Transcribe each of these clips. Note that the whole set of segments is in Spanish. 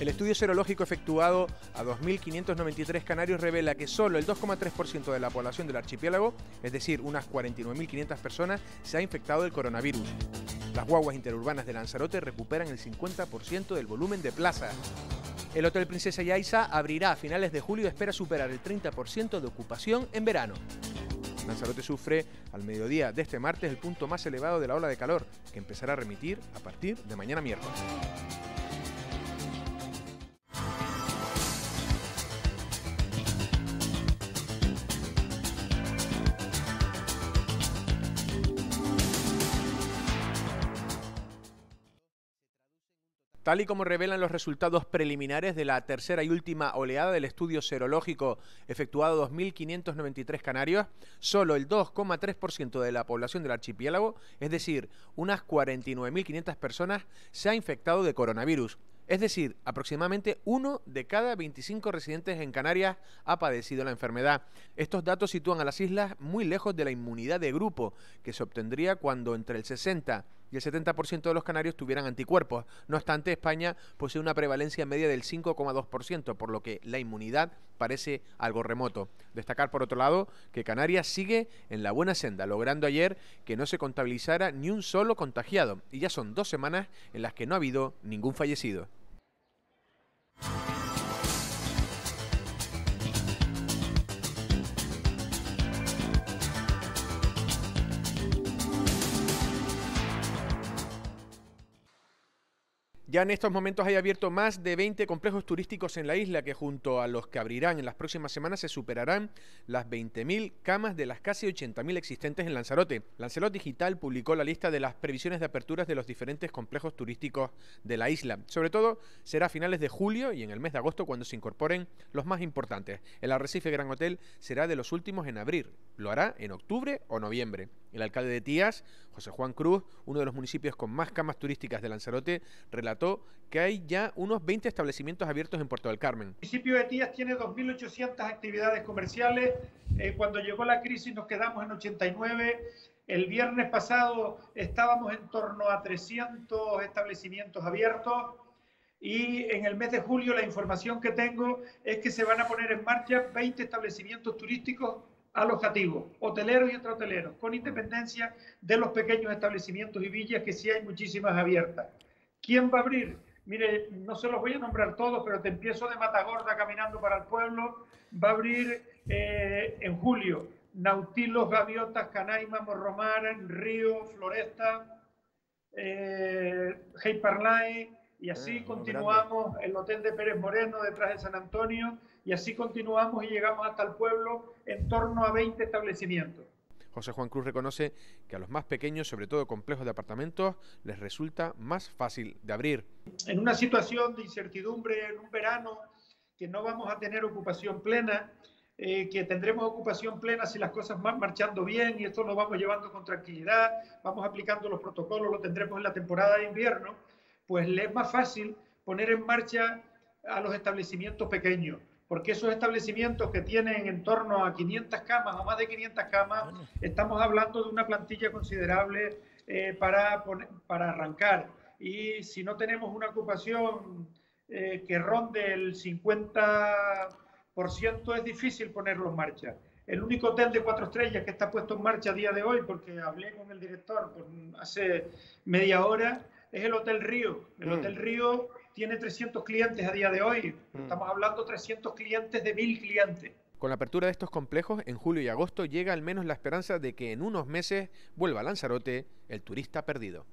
El estudio serológico efectuado a 2.593 canarios revela que solo el 2,3% de la población del archipiélago, es decir, unas 49.500 personas, se ha infectado del coronavirus. Las guaguas interurbanas de Lanzarote recuperan el 50% del volumen de plaza. El Hotel Princesa Yaiza abrirá a finales de julio y espera superar el 30% de ocupación en verano. Lanzarote sufre al mediodía de este martes el punto más elevado de la ola de calor, que empezará a remitir a partir de mañana miércoles. Tal y como revelan los resultados preliminares de la tercera y última oleada del estudio serológico efectuado a 2.593 canarios, solo el 2,3% de la población del archipiélago, es decir, unas 49.500 personas, se ha infectado de coronavirus. Es decir, aproximadamente uno de cada 25 residentes en Canarias ha padecido la enfermedad. Estos datos sitúan a las islas muy lejos de la inmunidad de grupo, que se obtendría cuando entre el 60 y el 70% de los canarios tuvieran anticuerpos. No obstante, España posee una prevalencia media del 5,2%, por lo que la inmunidad parece algo remoto. Destacar, por otro lado, que Canarias sigue en la buena senda, logrando ayer que no se contabilizara ni un solo contagiado, y ya son dos semanas en las que no ha habido ningún fallecido. Ya en estos momentos hay abierto más de 20 complejos turísticos en la isla que junto a los que abrirán en las próximas semanas se superarán las 20.000 camas de las casi 80.000 existentes en Lanzarote. Lancelot Digital publicó la lista de las previsiones de aperturas de los diferentes complejos turísticos de la isla. Sobre todo será a finales de julio y en el mes de agosto cuando se incorporen los más importantes. El Arrecife Gran Hotel será de los últimos en abrir. Lo hará en octubre o noviembre. El alcalde de Tías, José Juan Cruz, uno de los municipios con más camas turísticas de Lanzarote, relató que hay ya unos 20 establecimientos abiertos en Puerto del Carmen. El municipio de Tías tiene 2.800 actividades comerciales. Eh, cuando llegó la crisis nos quedamos en 89. El viernes pasado estábamos en torno a 300 establecimientos abiertos y en el mes de julio la información que tengo es que se van a poner en marcha 20 establecimientos turísticos alojativos, hoteleros y extrahoteleros, con independencia de los pequeños establecimientos y villas que sí hay muchísimas abiertas. ¿Quién va a abrir? Mire, no se los voy a nombrar todos, pero te empiezo de Matagorda caminando para el pueblo. Va a abrir eh, en julio Nautilos, Gaviotas, Canaima, Morromar, Río, Floresta, eh, y así eh, continuamos el hotel de Pérez Moreno detrás de San Antonio y así continuamos y llegamos hasta el pueblo en torno a 20 establecimientos. José Juan Cruz reconoce que a los más pequeños, sobre todo complejos de apartamentos, les resulta más fácil de abrir. En una situación de incertidumbre, en un verano, que no vamos a tener ocupación plena, eh, que tendremos ocupación plena si las cosas van marchando bien y esto lo vamos llevando con tranquilidad, vamos aplicando los protocolos, lo tendremos en la temporada de invierno, pues le es más fácil poner en marcha a los establecimientos pequeños porque esos establecimientos que tienen en torno a 500 camas o más de 500 camas, estamos hablando de una plantilla considerable eh, para, para arrancar. Y si no tenemos una ocupación eh, que ronde el 50%, es difícil ponerlo en marcha. El único hotel de cuatro estrellas que está puesto en marcha a día de hoy, porque hablé con el director hace media hora, es el Hotel Río. El mm. Hotel Río tiene 300 clientes a día de hoy. Mm. Estamos hablando 300 clientes de 1000 clientes. Con la apertura de estos complejos en julio y agosto llega al menos la esperanza de que en unos meses vuelva a Lanzarote el turista perdido.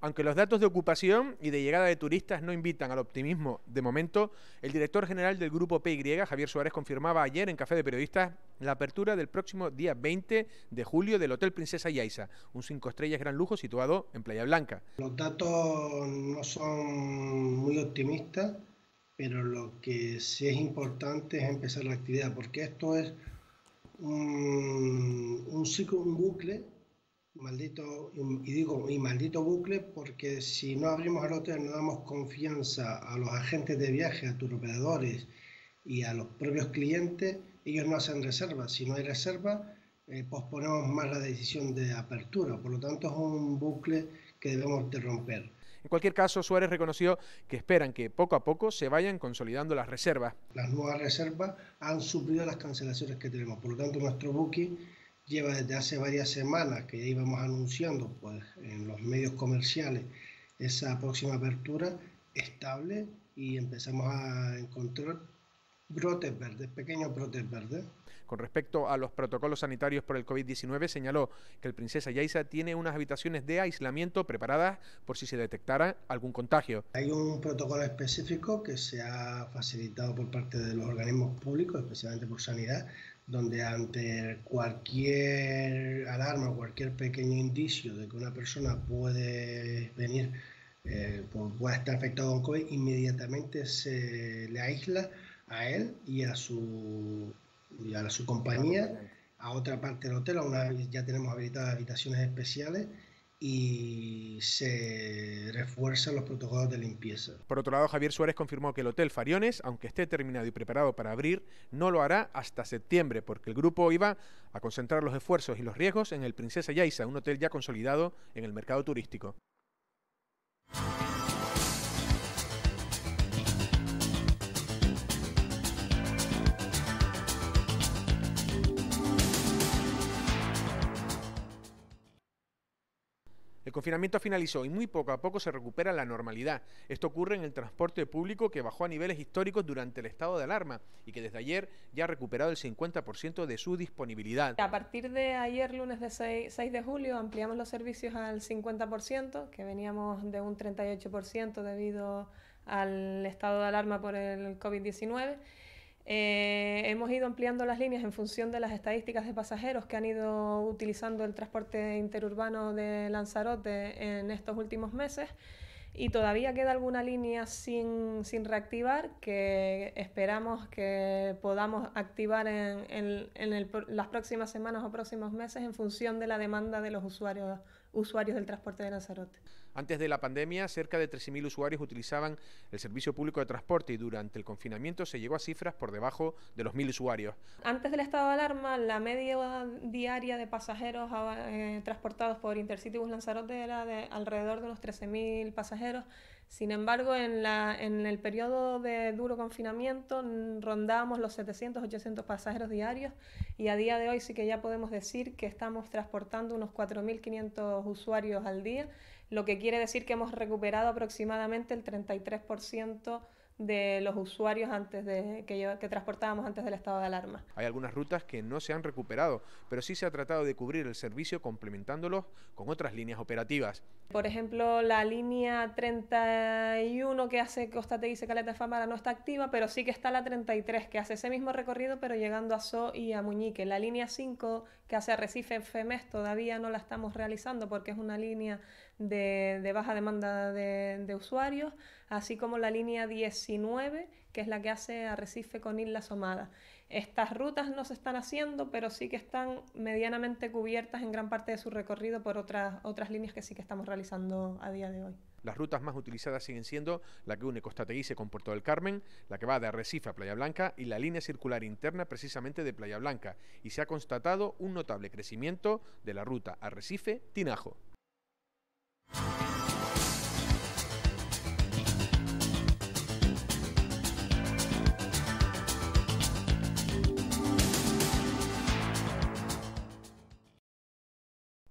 Aunque los datos de ocupación y de llegada de turistas no invitan al optimismo de momento, el director general del grupo PY, Javier Suárez, confirmaba ayer en Café de Periodistas la apertura del próximo día 20 de julio del Hotel Princesa Yaiza, un cinco estrellas gran lujo situado en Playa Blanca. Los datos no son muy optimistas, pero lo que sí es importante es empezar la actividad, porque esto es un, un ciclo, un bucle maldito, y digo, y maldito bucle, porque si no abrimos el hotel, no damos confianza a los agentes de viaje, a turoperadores y a los propios clientes, ellos no hacen reservas. Si no hay reserva, eh, posponemos más la decisión de apertura. Por lo tanto, es un bucle que debemos de romper. En cualquier caso, Suárez reconoció que esperan que poco a poco se vayan consolidando las reservas. Las nuevas reservas han suplido las cancelaciones que tenemos. Por lo tanto, nuestro booking lleva desde hace varias semanas que ya íbamos anunciando pues, en los medios comerciales esa próxima apertura estable y empezamos a encontrar brotes verdes, pequeños brotes verdes. Con respecto a los protocolos sanitarios por el COVID-19, señaló que el Princesa Yaisa tiene unas habitaciones de aislamiento preparadas por si se detectara algún contagio. Hay un protocolo específico que se ha facilitado por parte de los organismos públicos, especialmente por sanidad, donde ante cualquier alarma o cualquier pequeño indicio de que una persona puede venir, eh, puede estar afectado con COVID, inmediatamente se le aísla a él y a su y a su compañía, a otra parte del hotel, una, ya tenemos habilitadas habitaciones especiales y se refuerzan los protocolos de limpieza. Por otro lado, Javier Suárez confirmó que el Hotel Fariones, aunque esté terminado y preparado para abrir, no lo hará hasta septiembre, porque el grupo iba a concentrar los esfuerzos y los riesgos en el Princesa Yaisa, un hotel ya consolidado en el mercado turístico. El confinamiento finalizó y muy poco a poco se recupera la normalidad. Esto ocurre en el transporte público que bajó a niveles históricos durante el estado de alarma y que desde ayer ya ha recuperado el 50% de su disponibilidad. A partir de ayer, lunes de 6, 6 de julio, ampliamos los servicios al 50%, que veníamos de un 38% debido al estado de alarma por el COVID-19 eh, hemos ido ampliando las líneas en función de las estadísticas de pasajeros que han ido utilizando el transporte interurbano de Lanzarote en estos últimos meses y todavía queda alguna línea sin, sin reactivar que esperamos que podamos activar en, en, en las próximas semanas o próximos meses en función de la demanda de los usuarios, usuarios del transporte de Lanzarote. Antes de la pandemia, cerca de 13.000 usuarios utilizaban el servicio público de transporte y durante el confinamiento se llegó a cifras por debajo de los 1.000 usuarios. Antes del estado de alarma, la media diaria de pasajeros eh, transportados por Intercity Bus Lanzarote era de alrededor de unos 13.000 pasajeros. Sin embargo, en, la, en el periodo de duro confinamiento rondábamos los 700, 800 pasajeros diarios y a día de hoy sí que ya podemos decir que estamos transportando unos 4.500 usuarios al día lo que quiere decir que hemos recuperado aproximadamente el 33% de los usuarios antes de que, que transportábamos antes del estado de alarma. Hay algunas rutas que no se han recuperado, pero sí se ha tratado de cubrir el servicio complementándolos con otras líneas operativas. Por ejemplo, la línea 31 que hace Costa Teguise Caleta Famara no está activa, pero sí que está la 33 que hace ese mismo recorrido pero llegando a So y a Muñique. La línea 5 que hace Arrecife FEMES todavía no la estamos realizando porque es una línea de, baja demanda de, usuarios, así como la línea 19, que es la que hace Arrecife con Isla Somada. Estas rutas no se están haciendo, pero sí que están medianamente cubiertas en gran parte de su recorrido por otras, otras líneas que sí que estamos realizando a día de hoy. Las rutas más utilizadas siguen siendo la que une Costa Teguise con Puerto del Carmen, la que va de Arrecife a Playa Blanca y la línea circular interna precisamente de Playa Blanca. Y se ha constatado un notable crecimiento de la ruta Arrecife-Tinajo. Thank you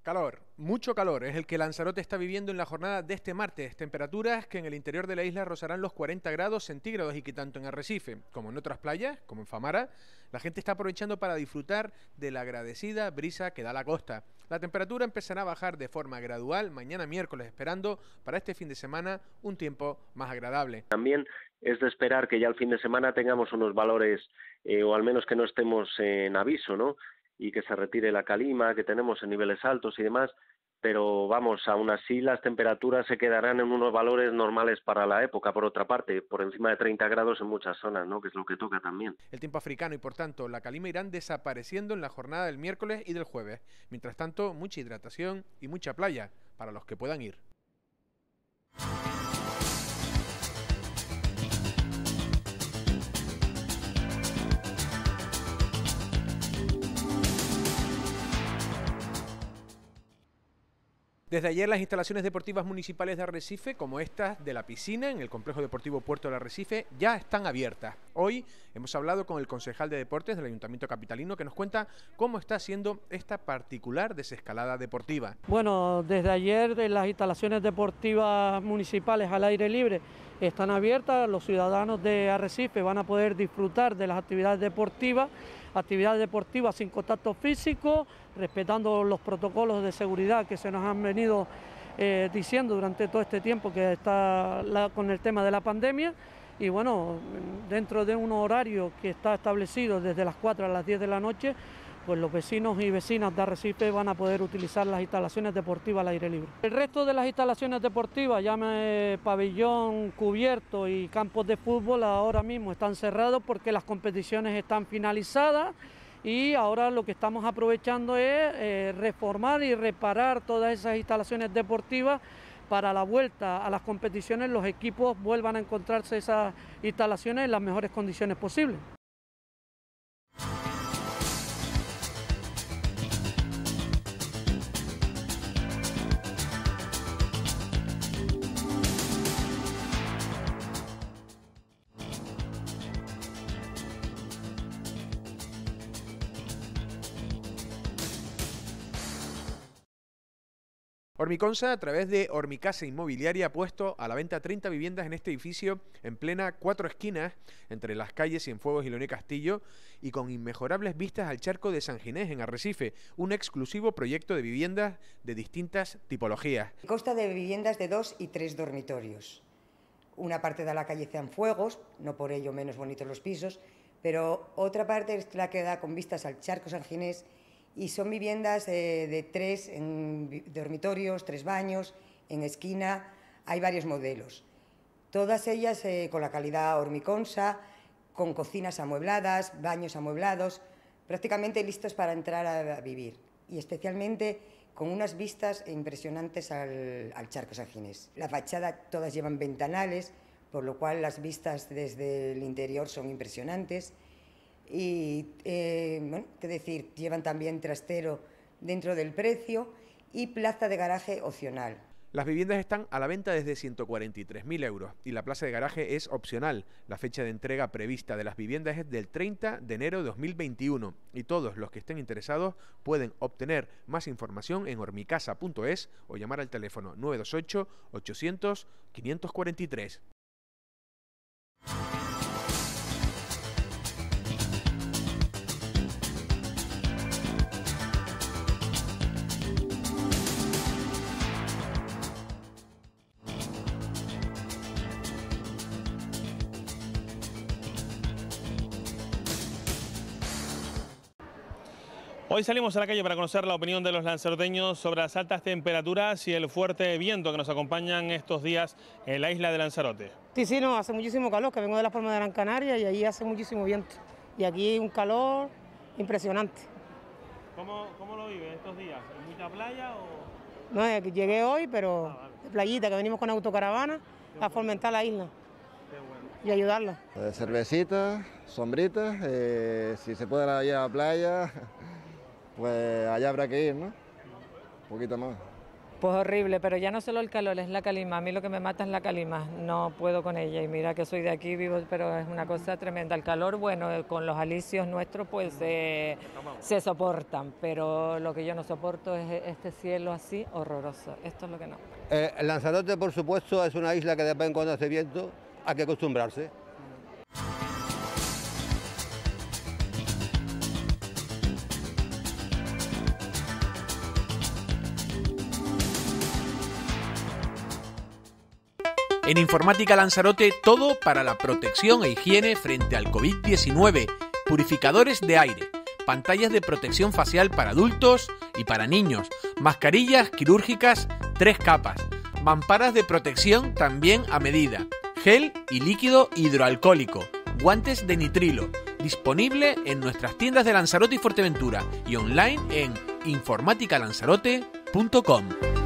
Calor, mucho calor es el que Lanzarote está viviendo en la jornada de este martes. Temperaturas que en el interior de la isla rozarán los 40 grados centígrados y que tanto en Arrecife como en otras playas, como en Famara, la gente está aprovechando para disfrutar de la agradecida brisa que da la costa. La temperatura empezará a bajar de forma gradual mañana miércoles, esperando para este fin de semana un tiempo más agradable. También es de esperar que ya el fin de semana tengamos unos valores, eh, o al menos que no estemos en aviso, ¿no? Y que se retire la calima que tenemos en niveles altos y demás, pero vamos, aún así las temperaturas se quedarán en unos valores normales para la época, por otra parte, por encima de 30 grados en muchas zonas, ¿no? que es lo que toca también. El tiempo africano y por tanto la calima irán desapareciendo en la jornada del miércoles y del jueves. Mientras tanto, mucha hidratación y mucha playa para los que puedan ir. Desde ayer las instalaciones deportivas municipales de Arrecife, como estas de la piscina en el Complejo Deportivo Puerto del Arrecife, ya están abiertas. Hoy hemos hablado con el concejal de deportes del Ayuntamiento Capitalino que nos cuenta cómo está siendo esta particular desescalada deportiva. Bueno, desde ayer las instalaciones deportivas municipales al aire libre están abiertas, los ciudadanos de Arrecife van a poder disfrutar de las actividades deportivas actividades deportivas sin contacto físico, respetando los protocolos de seguridad que se nos han venido eh, diciendo durante todo este tiempo que está con el tema de la pandemia. Y bueno, dentro de un horario que está establecido desde las 4 a las 10 de la noche, pues los vecinos y vecinas de Arrecife van a poder utilizar las instalaciones deportivas al aire libre. El resto de las instalaciones deportivas, llame pabellón cubierto y campos de fútbol, ahora mismo están cerrados porque las competiciones están finalizadas y ahora lo que estamos aprovechando es eh, reformar y reparar todas esas instalaciones deportivas para la vuelta a las competiciones los equipos vuelvan a encontrarse esas instalaciones en las mejores condiciones posibles. Hormiconsa, a través de Hormicasa Inmobiliaria, ha puesto a la venta 30 viviendas en este edificio en plena cuatro esquinas, entre las calles Cienfuegos y Leoné Castillo, y con inmejorables vistas al charco de San Ginés, en Arrecife, un exclusivo proyecto de viviendas de distintas tipologías. Consta de viviendas de dos y tres dormitorios. Una parte de la calle Cienfuegos, no por ello menos bonitos los pisos, pero otra parte es la que da con vistas al charco San Ginés y son viviendas de tres dormitorios, tres baños, en esquina, hay varios modelos. Todas ellas eh, con la calidad hormiconsa, con cocinas amuebladas, baños amueblados, prácticamente listos para entrar a, vivir y especialmente con unas vistas impresionantes al, al charco Ginés. La fachada todas llevan ventanales, por lo cual las vistas desde el interior son impresionantes y, eh, bueno, qué decir, llevan también trastero dentro del precio y plaza de garaje opcional. Las viviendas están a la venta desde 143.000 euros y la plaza de garaje es opcional. La fecha de entrega prevista de las viviendas es del 30 de enero de 2021 y todos los que estén interesados pueden obtener más información en hormicasa.es o llamar al teléfono 928 800 543. Hoy salimos a la calle para conocer la opinión de los lanzaroteños sobre las altas temperaturas y el fuerte viento que nos acompañan estos días en la isla de Lanzarote. Sí, sí, no, hace muchísimo calor, que vengo de la forma de Gran Canaria y allí hace muchísimo viento. Y aquí un calor impresionante. ¿Cómo, lo vive estos días? ¿En mucha playa o...? No, llegué hoy, pero ah, de playita, que venimos con autocaravana a fomentar la isla. Y ayudarla. cervecita, sombrita, eh, si se puede ir a la playa, pues allá habrá que ir, ¿no? Un poquito más. Pues horrible, pero ya no solo el calor, es la calima. A mí lo que me mata es la calima, no puedo con ella. Y mira que soy de aquí, vivo, pero es una cosa tremenda. El calor, bueno, con los alicios nuestros pues se soportan, pero lo que yo no soporto es este cielo así horroroso. Esto es lo que no. Eh, Lanzarote, por supuesto, es una isla que después cuando hace viento hay que acostumbrarse. En Informática Lanzarote, todo para la protección e higiene frente al COVID-19. Purificadores de aire, pantallas de protección facial para adultos y para niños, mascarillas quirúrgicas, tres capas, mamparas de protección también a medida, gel y líquido hidroalcohólico, guantes de nitrilo, disponible en nuestras tiendas de Lanzarote y Fuerteventura y online en informaticalanzarote.com.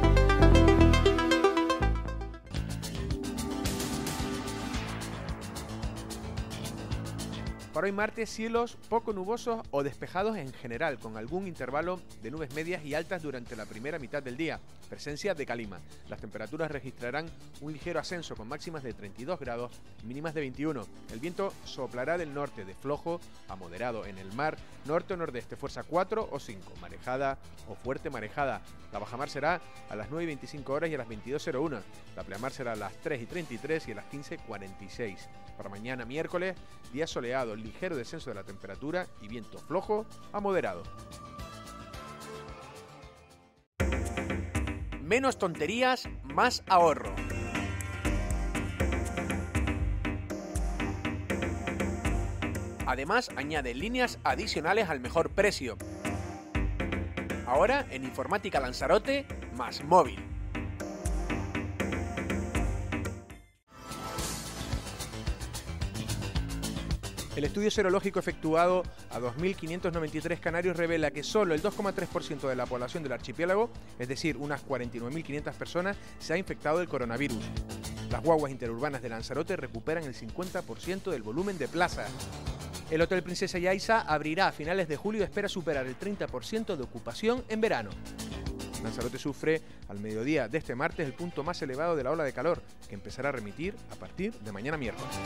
Para hoy martes, cielos poco nubosos o despejados en general, con algún intervalo de nubes medias y altas durante la primera mitad del día. Presencia de calima. Las temperaturas registrarán un ligero ascenso con máximas de 32 grados y mínimas de 21. El viento soplará del norte de flojo a moderado en el mar, norte o nordeste, fuerza 4 o 5, marejada o fuerte marejada. La bajamar será a las 9 y 25 horas y a las 22.01. La pleamar será a las 3 y 33 y a las 15.46. Para mañana miércoles, día soleado, ligero descenso de la temperatura y viento flojo a moderado. Menos tonterías, más ahorro. Además, añade líneas adicionales al mejor precio. Ahora en Informática Lanzarote, más móvil. El estudio serológico efectuado a 2.593 canarios revela que solo el 2,3% de la población del archipiélago, es decir, unas 49.500 personas, se ha infectado del coronavirus. Las guaguas interurbanas de Lanzarote recuperan el 50% del volumen de plaza. El Hotel Princesa Yaiza abrirá a finales de julio y espera superar el 30% de ocupación en verano. Lanzarote sufre al mediodía de este martes el punto más elevado de la ola de calor, que empezará a remitir a partir de mañana miércoles.